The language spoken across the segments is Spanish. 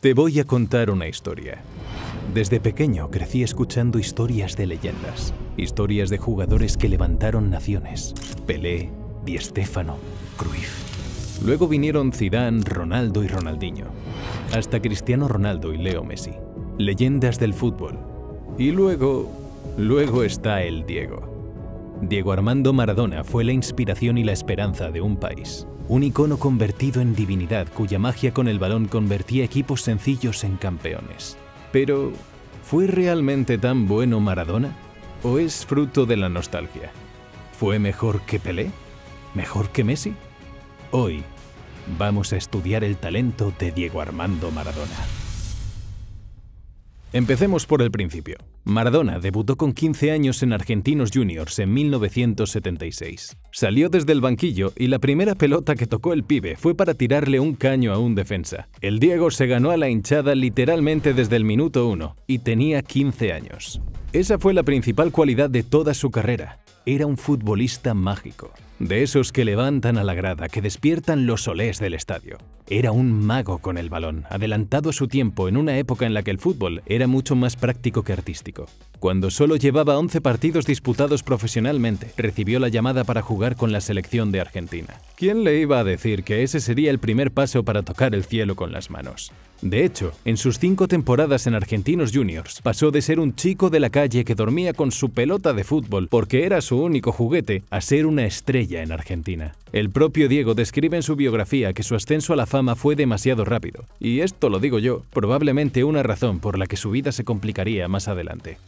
Te voy a contar una historia. Desde pequeño crecí escuchando historias de leyendas, historias de jugadores que levantaron naciones. Pelé, Di Stéfano, Cruyff. Luego vinieron Zidane, Ronaldo y Ronaldinho, hasta Cristiano Ronaldo y Leo Messi. Leyendas del fútbol. Y luego, luego está el Diego. Diego Armando Maradona fue la inspiración y la esperanza de un país. Un icono convertido en divinidad cuya magia con el balón convertía equipos sencillos en campeones. Pero, ¿fue realmente tan bueno Maradona? ¿O es fruto de la nostalgia? ¿Fue mejor que Pelé? ¿Mejor que Messi? Hoy vamos a estudiar el talento de Diego Armando Maradona. Empecemos por el principio. Maradona debutó con 15 años en Argentinos Juniors en 1976. Salió desde el banquillo y la primera pelota que tocó el pibe fue para tirarle un caño a un defensa. El Diego se ganó a la hinchada literalmente desde el minuto 1 y tenía 15 años. Esa fue la principal cualidad de toda su carrera. Era un futbolista mágico. De esos que levantan a la grada, que despiertan los solés del estadio. Era un mago con el balón, adelantado a su tiempo en una época en la que el fútbol era mucho más práctico que artístico. Cuando solo llevaba 11 partidos disputados profesionalmente, recibió la llamada para jugar con la selección de Argentina. ¿Quién le iba a decir que ese sería el primer paso para tocar el cielo con las manos? De hecho, en sus cinco temporadas en Argentinos Juniors, pasó de ser un chico de la calle que dormía con su pelota de fútbol porque era su único juguete a ser una estrella en Argentina. El propio Diego describe en su biografía que su ascenso a la fama fue demasiado rápido, y esto lo digo yo, probablemente una razón por la que su vida se complicaría más adelante.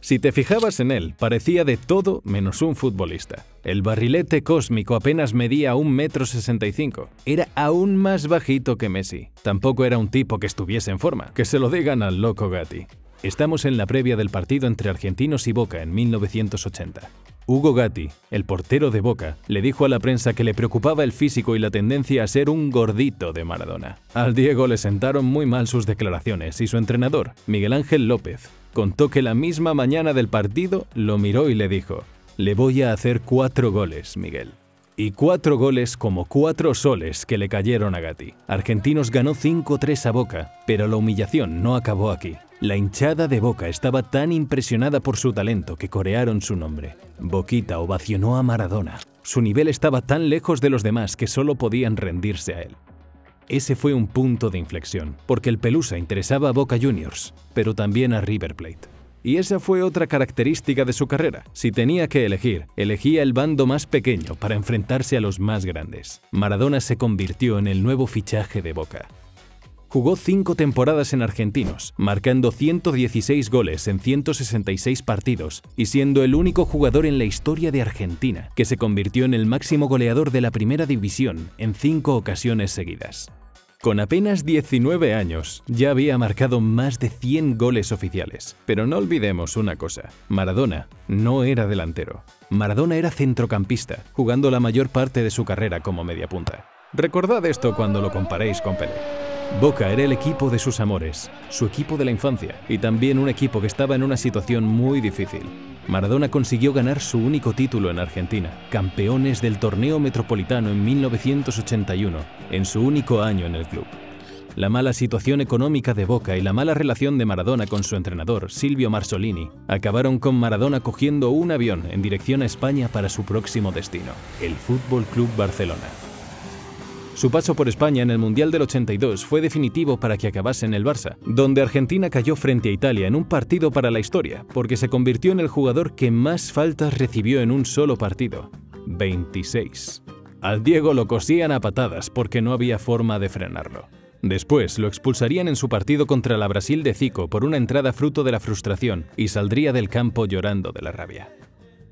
Si te fijabas en él, parecía de todo menos un futbolista. El barrilete cósmico apenas medía un metro sesenta y cinco. Era aún más bajito que Messi. Tampoco era un tipo que estuviese en forma. Que se lo digan al loco Gatti. Estamos en la previa del partido entre Argentinos y Boca en 1980. Hugo Gatti, el portero de Boca, le dijo a la prensa que le preocupaba el físico y la tendencia a ser un gordito de Maradona. Al Diego le sentaron muy mal sus declaraciones y su entrenador, Miguel Ángel López, contó que la misma mañana del partido lo miró y le dijo, le voy a hacer cuatro goles, Miguel. Y cuatro goles como cuatro soles que le cayeron a Gatti. Argentinos ganó 5-3 a Boca, pero la humillación no acabó aquí. La hinchada de Boca estaba tan impresionada por su talento que corearon su nombre. Boquita ovacionó a Maradona. Su nivel estaba tan lejos de los demás que solo podían rendirse a él. Ese fue un punto de inflexión, porque el Pelusa interesaba a Boca Juniors, pero también a River Plate. Y esa fue otra característica de su carrera. Si tenía que elegir, elegía el bando más pequeño para enfrentarse a los más grandes. Maradona se convirtió en el nuevo fichaje de Boca. Jugó cinco temporadas en Argentinos, marcando 116 goles en 166 partidos y siendo el único jugador en la historia de Argentina que se convirtió en el máximo goleador de la primera división en cinco ocasiones seguidas. Con apenas 19 años, ya había marcado más de 100 goles oficiales. Pero no olvidemos una cosa, Maradona no era delantero. Maradona era centrocampista, jugando la mayor parte de su carrera como mediapunta. Recordad esto cuando lo comparéis con Pelé. Boca era el equipo de sus amores, su equipo de la infancia y también un equipo que estaba en una situación muy difícil. Maradona consiguió ganar su único título en Argentina, campeones del torneo metropolitano en 1981, en su único año en el club. La mala situación económica de Boca y la mala relación de Maradona con su entrenador, Silvio Marsolini, acabaron con Maradona cogiendo un avión en dirección a España para su próximo destino, el Fútbol Club Barcelona. Su paso por España en el Mundial del 82 fue definitivo para que acabase en el Barça, donde Argentina cayó frente a Italia en un partido para la historia, porque se convirtió en el jugador que más faltas recibió en un solo partido, 26. Al Diego lo cosían a patadas porque no había forma de frenarlo. Después lo expulsarían en su partido contra la Brasil de Zico por una entrada fruto de la frustración y saldría del campo llorando de la rabia.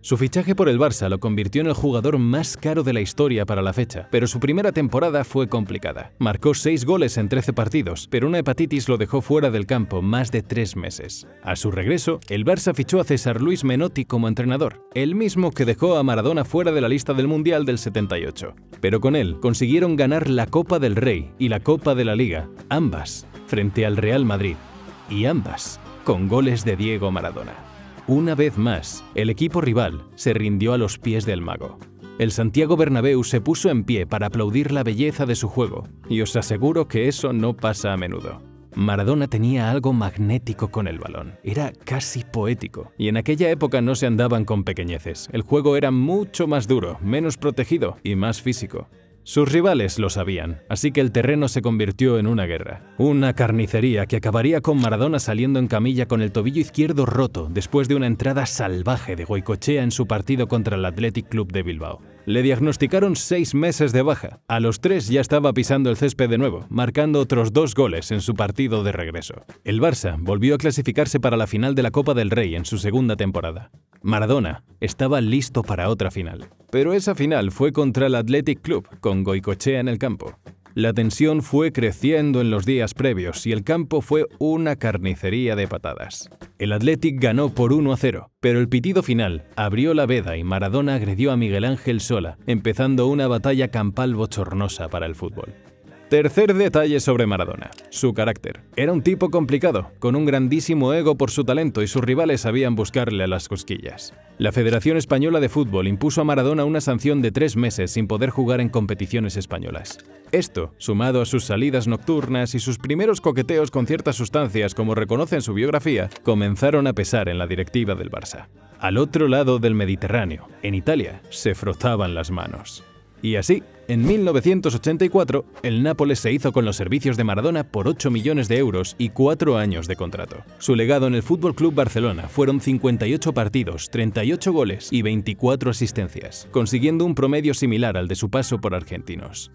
Su fichaje por el Barça lo convirtió en el jugador más caro de la historia para la fecha, pero su primera temporada fue complicada. Marcó 6 goles en 13 partidos, pero una hepatitis lo dejó fuera del campo más de 3 meses. A su regreso, el Barça fichó a César Luis Menotti como entrenador, el mismo que dejó a Maradona fuera de la lista del Mundial del 78. Pero con él consiguieron ganar la Copa del Rey y la Copa de la Liga, ambas frente al Real Madrid, y ambas con goles de Diego Maradona. Una vez más, el equipo rival se rindió a los pies del mago. El Santiago Bernabéu se puso en pie para aplaudir la belleza de su juego, y os aseguro que eso no pasa a menudo. Maradona tenía algo magnético con el balón. Era casi poético. Y en aquella época no se andaban con pequeñeces. El juego era mucho más duro, menos protegido y más físico. Sus rivales lo sabían, así que el terreno se convirtió en una guerra. Una carnicería que acabaría con Maradona saliendo en camilla con el tobillo izquierdo roto después de una entrada salvaje de Goicochea en su partido contra el Athletic Club de Bilbao. Le diagnosticaron seis meses de baja. A los tres ya estaba pisando el césped de nuevo, marcando otros dos goles en su partido de regreso. El Barça volvió a clasificarse para la final de la Copa del Rey en su segunda temporada. Maradona estaba listo para otra final. Pero esa final fue contra el Athletic Club, con Goicochea en el campo. La tensión fue creciendo en los días previos y el campo fue una carnicería de patadas. El Athletic ganó por 1 a 0, pero el pitido final abrió la veda y Maradona agredió a Miguel Ángel Sola, empezando una batalla campal bochornosa para el fútbol. Tercer detalle sobre Maradona, su carácter. Era un tipo complicado, con un grandísimo ego por su talento y sus rivales sabían buscarle a las cosquillas. La Federación Española de Fútbol impuso a Maradona una sanción de tres meses sin poder jugar en competiciones españolas. Esto, sumado a sus salidas nocturnas y sus primeros coqueteos con ciertas sustancias como reconoce en su biografía, comenzaron a pesar en la directiva del Barça. Al otro lado del Mediterráneo, en Italia, se frotaban las manos. Y así, en 1984, el Nápoles se hizo con los servicios de Maradona por 8 millones de euros y 4 años de contrato. Su legado en el Fútbol Club Barcelona fueron 58 partidos, 38 goles y 24 asistencias, consiguiendo un promedio similar al de su paso por Argentinos.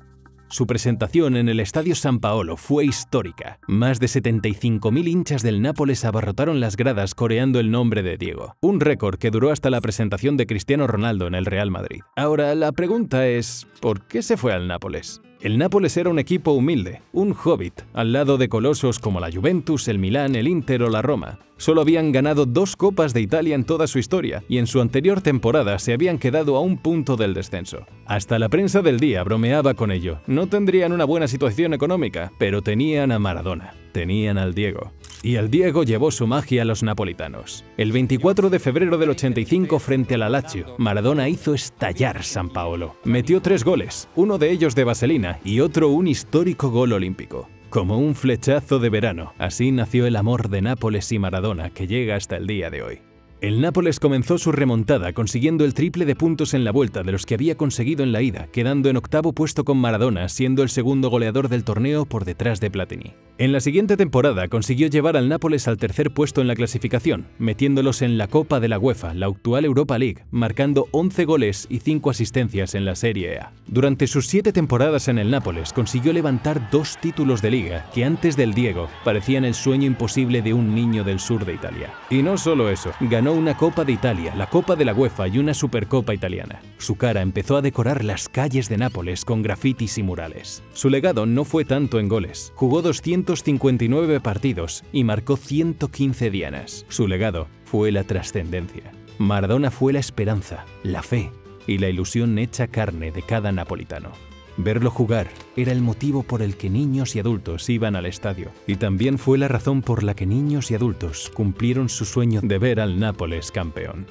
Su presentación en el Estadio San Paolo fue histórica. Más de 75.000 hinchas del Nápoles abarrotaron las gradas coreando el nombre de Diego, un récord que duró hasta la presentación de Cristiano Ronaldo en el Real Madrid. Ahora, la pregunta es, ¿por qué se fue al Nápoles? El Nápoles era un equipo humilde, un hobbit, al lado de colosos como la Juventus, el Milán, el Inter o la Roma. Solo habían ganado dos Copas de Italia en toda su historia y en su anterior temporada se habían quedado a un punto del descenso. Hasta la prensa del día bromeaba con ello. No tendrían una buena situación económica, pero tenían a Maradona, tenían al Diego. Y el Diego llevó su magia a los napolitanos. El 24 de febrero del 85 frente al Lazio, Maradona hizo estallar San Paolo. Metió tres goles, uno de ellos de vaselina y otro un histórico gol olímpico. Como un flechazo de verano, así nació el amor de Nápoles y Maradona que llega hasta el día de hoy. El Nápoles comenzó su remontada consiguiendo el triple de puntos en la vuelta de los que había conseguido en la ida, quedando en octavo puesto con Maradona, siendo el segundo goleador del torneo por detrás de Platini. En la siguiente temporada consiguió llevar al Nápoles al tercer puesto en la clasificación, metiéndolos en la Copa de la UEFA, la actual Europa League, marcando 11 goles y 5 asistencias en la Serie A. Durante sus siete temporadas en el Nápoles consiguió levantar dos títulos de liga que antes del Diego parecían el sueño imposible de un niño del sur de Italia. Y no solo eso, ganó una Copa de Italia, la Copa de la UEFA y una Supercopa italiana. Su cara empezó a decorar las calles de Nápoles con grafitis y murales. Su legado no fue tanto en goles. Jugó 259 partidos y marcó 115 dianas. Su legado fue la trascendencia. Maradona fue la esperanza, la fe y la ilusión hecha carne de cada napolitano. Verlo jugar era el motivo por el que niños y adultos iban al estadio, y también fue la razón por la que niños y adultos cumplieron su sueño de ver al Nápoles campeón.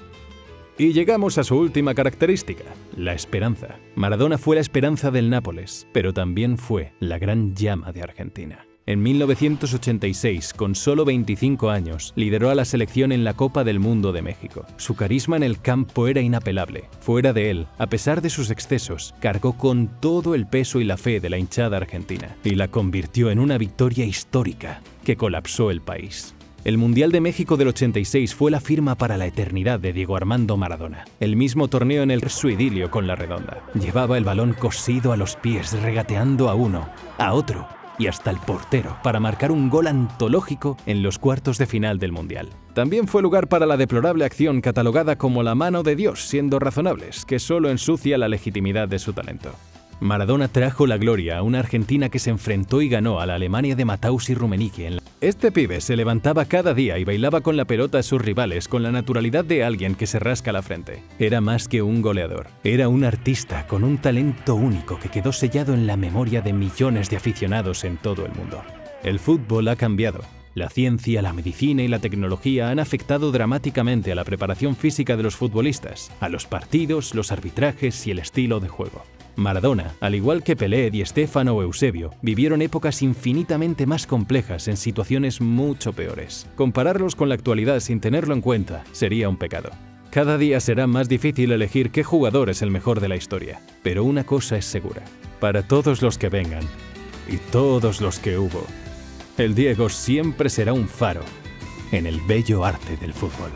Y llegamos a su última característica, la esperanza. Maradona fue la esperanza del Nápoles, pero también fue la gran llama de Argentina. En 1986, con solo 25 años, lideró a la selección en la Copa del Mundo de México. Su carisma en el campo era inapelable. Fuera de él, a pesar de sus excesos, cargó con todo el peso y la fe de la hinchada argentina y la convirtió en una victoria histórica que colapsó el país. El Mundial de México del 86 fue la firma para la eternidad de Diego Armando Maradona. El mismo torneo en el su idilio con la redonda. Llevaba el balón cosido a los pies, regateando a uno, a otro y hasta el portero para marcar un gol antológico en los cuartos de final del Mundial. También fue lugar para la deplorable acción catalogada como la mano de Dios, siendo razonables, que solo ensucia la legitimidad de su talento. Maradona trajo la gloria a una Argentina que se enfrentó y ganó a la Alemania de Mataus y Rummenigge en la... Este pibe se levantaba cada día y bailaba con la pelota a sus rivales con la naturalidad de alguien que se rasca la frente. Era más que un goleador. Era un artista con un talento único que quedó sellado en la memoria de millones de aficionados en todo el mundo. El fútbol ha cambiado. La ciencia, la medicina y la tecnología han afectado dramáticamente a la preparación física de los futbolistas, a los partidos, los arbitrajes y el estilo de juego. Maradona, al igual que Pelé, Di Stefano o Eusebio, vivieron épocas infinitamente más complejas en situaciones mucho peores. Compararlos con la actualidad sin tenerlo en cuenta sería un pecado. Cada día será más difícil elegir qué jugador es el mejor de la historia, pero una cosa es segura. Para todos los que vengan, y todos los que hubo, el Diego siempre será un faro en el bello arte del fútbol.